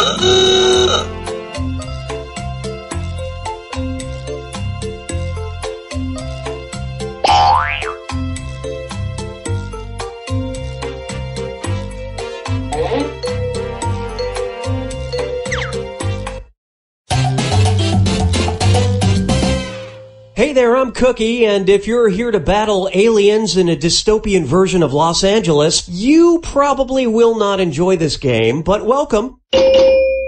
呃 呃 Cookie, and if you're here to battle aliens in a dystopian version of Los Angeles, you probably will not enjoy this game, but welcome.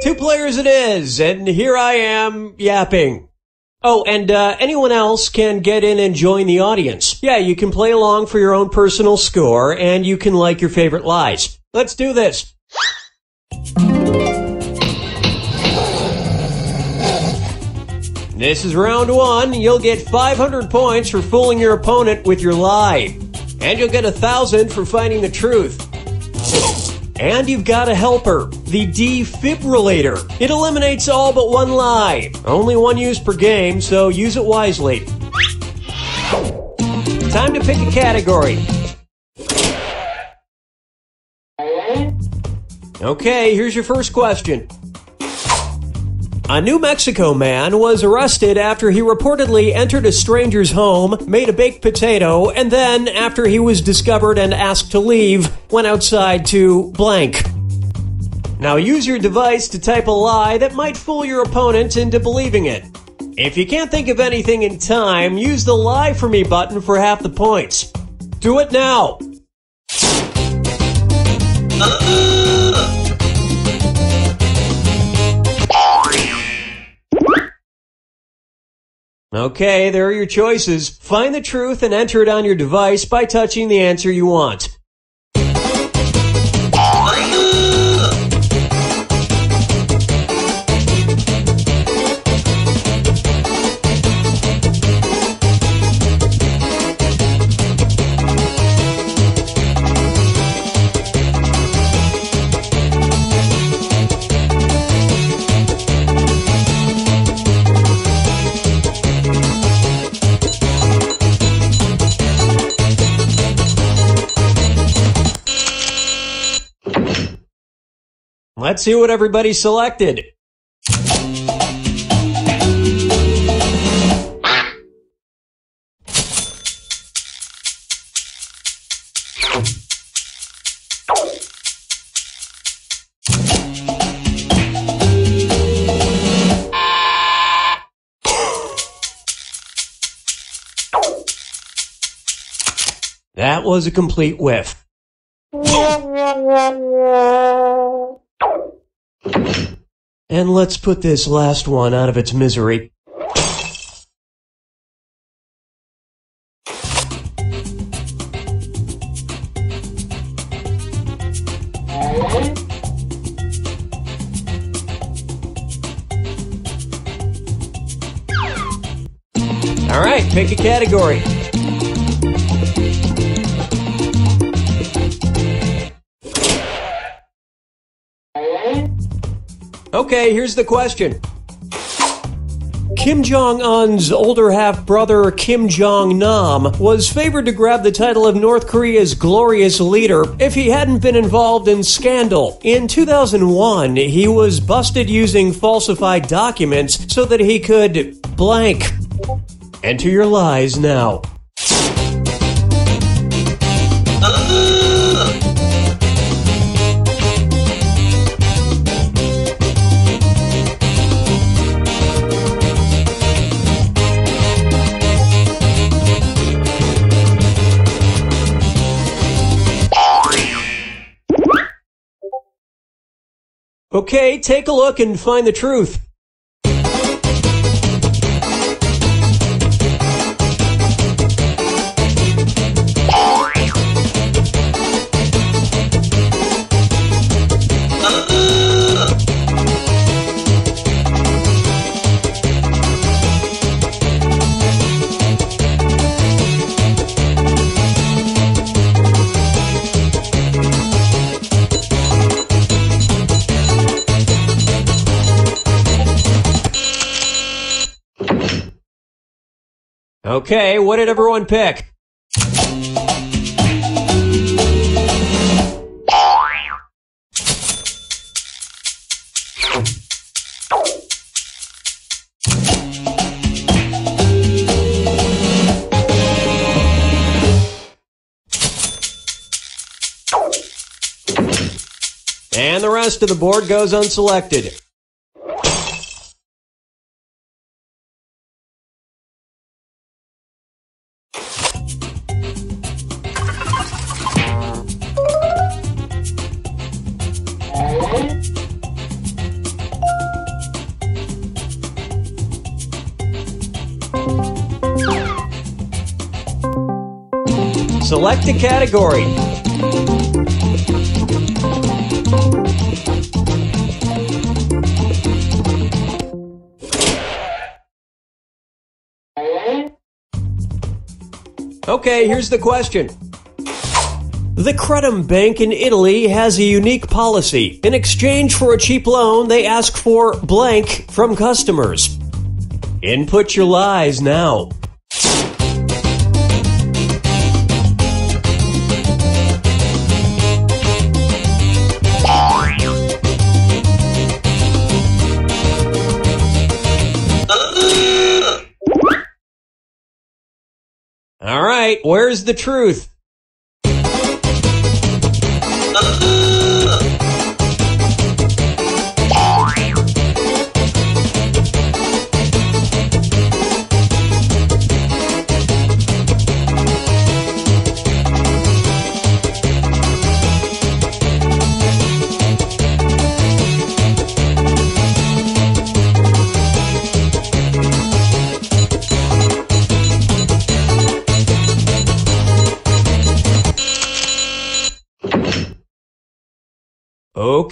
Two players it is, and here I am yapping. Oh, and uh, anyone else can get in and join the audience. Yeah, you can play along for your own personal score, and you can like your favorite lies. Let's do this. This is round one. You'll get 500 points for fooling your opponent with your lie. And you'll get a thousand for finding the truth. And you've got a helper, the defibrillator. It eliminates all but one lie. Only one use per game, so use it wisely. Time to pick a category. Okay, here's your first question. A New Mexico man was arrested after he reportedly entered a stranger's home, made a baked potato, and then, after he was discovered and asked to leave, went outside to blank. Now use your device to type a lie that might fool your opponent into believing it. If you can't think of anything in time, use the Lie for Me button for half the points. Do it now! Okay, there are your choices. Find the truth and enter it on your device by touching the answer you want. Let's see what everybody selected. That was a complete whiff. And let's put this last one out of its misery. All right, pick a category. Okay, here's the question. Kim Jong un's older half brother, Kim Jong nam, was favored to grab the title of North Korea's glorious leader if he hadn't been involved in scandal. In 2001, he was busted using falsified documents so that he could blank. Enter your lies now. Okay, take a look and find the truth. Okay, what did everyone pick? And the rest of the board goes unselected. Select a category. Okay, here's the question. The Credem Bank in Italy has a unique policy. In exchange for a cheap loan, they ask for blank from customers. Input your lies now. All right, where's the truth?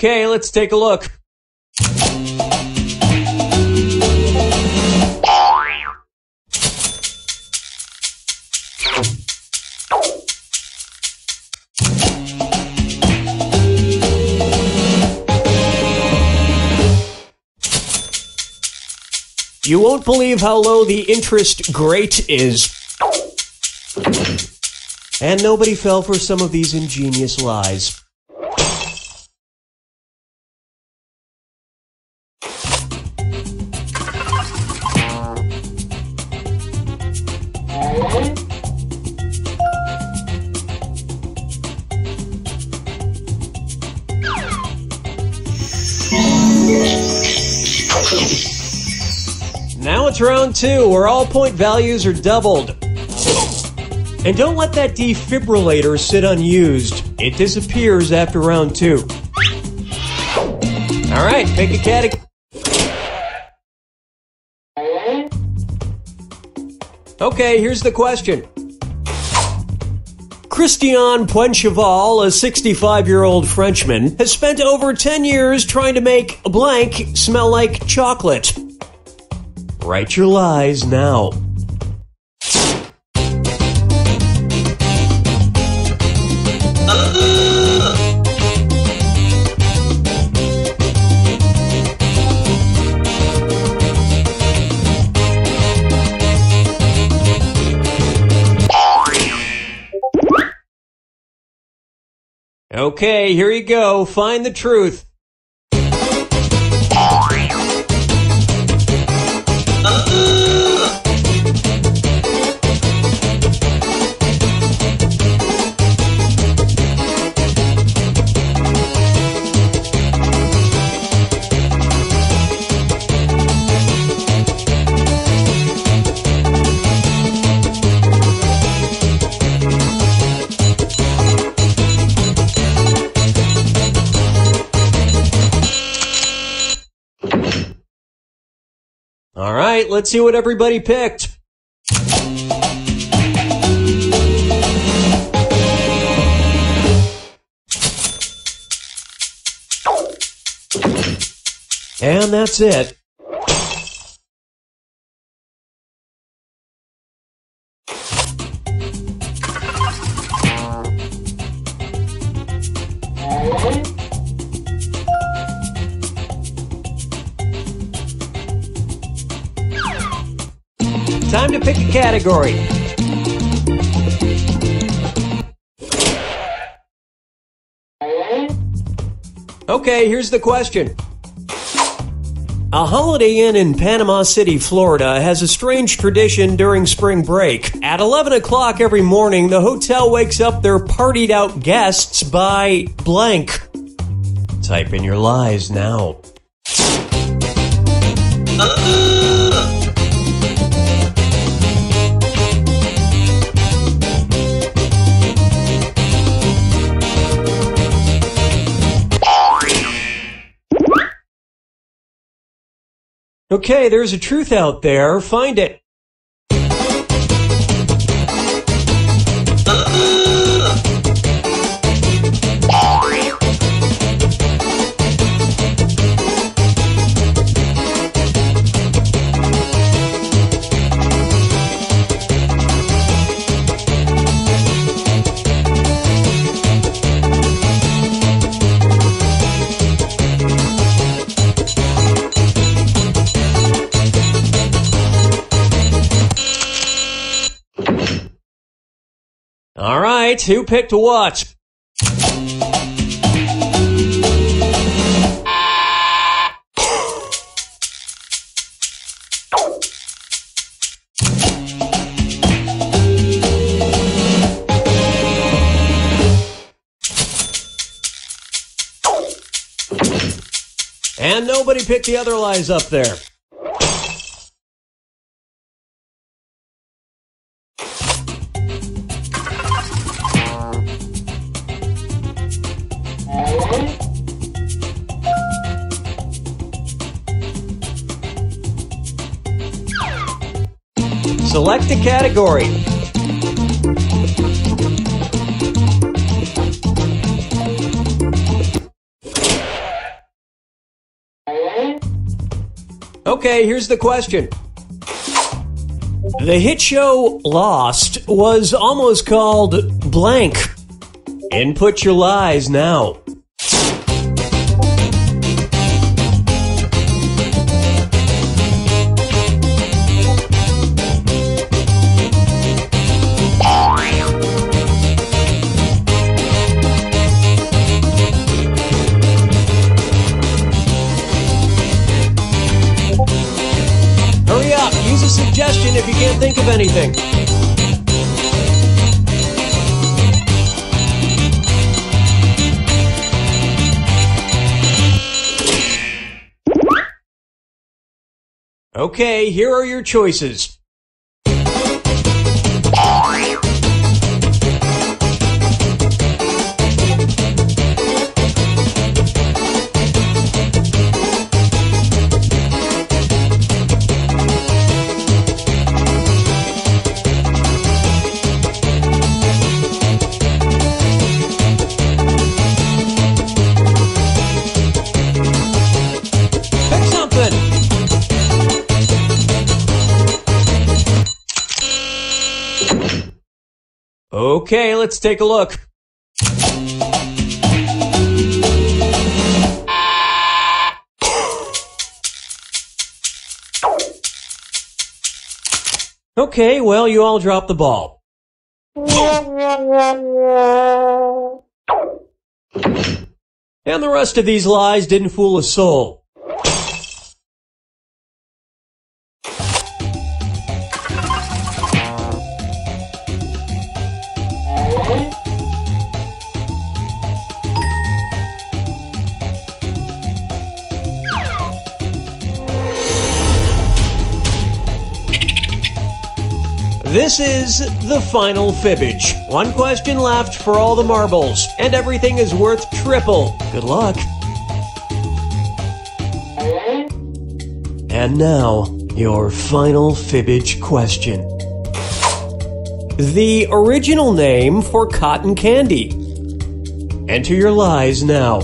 Okay, let's take a look. You won't believe how low the interest rate is. And nobody fell for some of these ingenious lies. Round two, where all point values are doubled. And don't let that defibrillator sit unused. It disappears after round two. All right, pick a category. Okay, here's the question. Christian Poincheval, a 65 year old Frenchman, has spent over 10 years trying to make blank smell like chocolate. Write your lies now. Okay, here you go. Find the truth. Oh, All right, let's see what everybody picked. And that's it. Time to pick a category. Okay, here's the question. A Holiday Inn in Panama City, Florida has a strange tradition during spring break. At 11 o'clock every morning, the hotel wakes up their partied out guests by blank. Type in your lies now. Okay, there's a truth out there. Find it. Right, who picked what? And nobody picked the other lies up there. Select a category. Okay, here's the question. The hit show Lost was almost called blank. Input your lies now. Okay, here are your choices. Okay, let's take a look. Okay, well, you all dropped the ball. And the rest of these lies didn't fool a soul. This is the final fibbage. One question left for all the marbles, and everything is worth triple. Good luck. And now, your final fibbage question. The original name for cotton candy. Enter your lies now.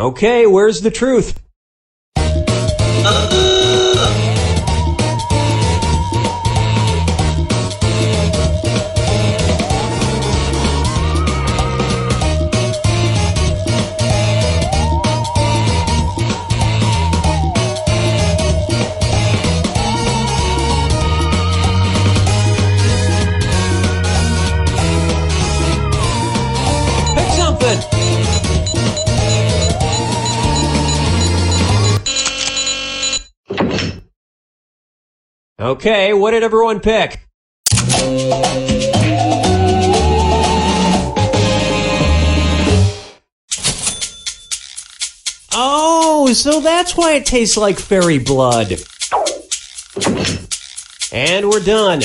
Okay, where's the truth? Okay, what did everyone pick? Oh, so that's why it tastes like fairy blood. And we're done.